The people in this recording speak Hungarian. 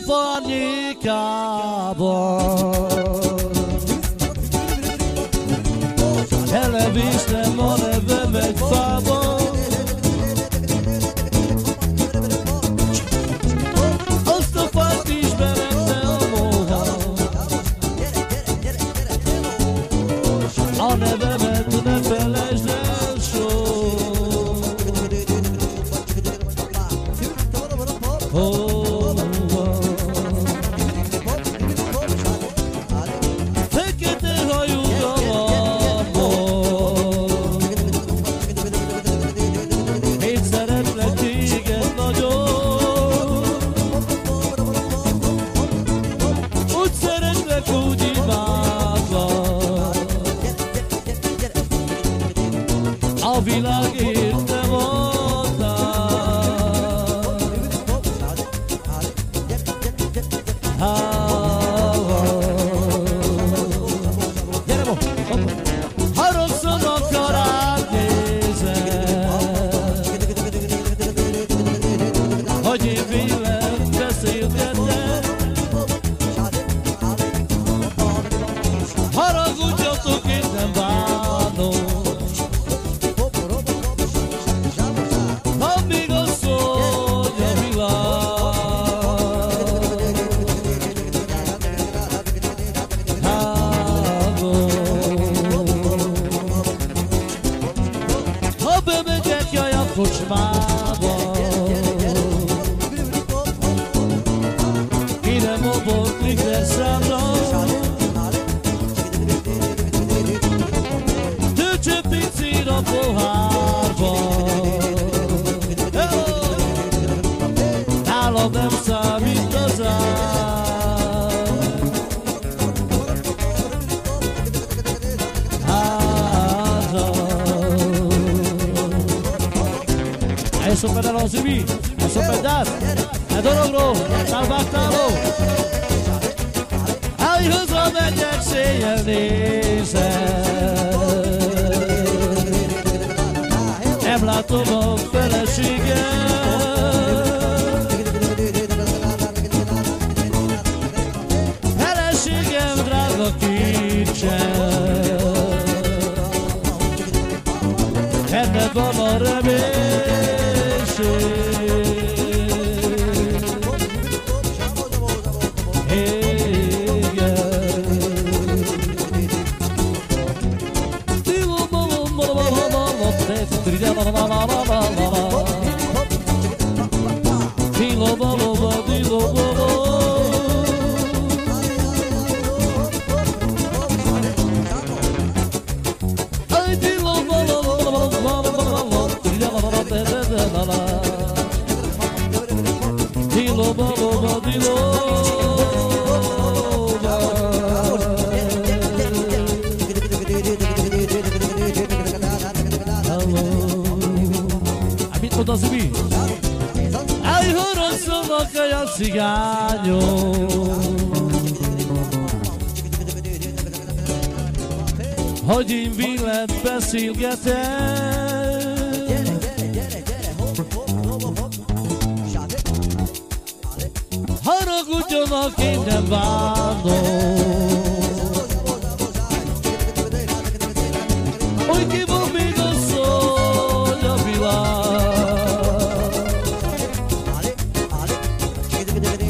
fani kabor Hele vişne mole bebek favor Oh világért te kocsmába Kérem a botlikre számra Töltse pincér a pohárba Eso civiles, eso es verdad. Adoro, salvatalo. Ay, hozom megyek széjjel nézem. Nem látom a feleségem. Feleségem drága kincsem. Dilo, balo, dilo, Amit mond az mi? Elhoroszolnak a cigányok Hogy én veled beszélgetek fucking abalo. Look at the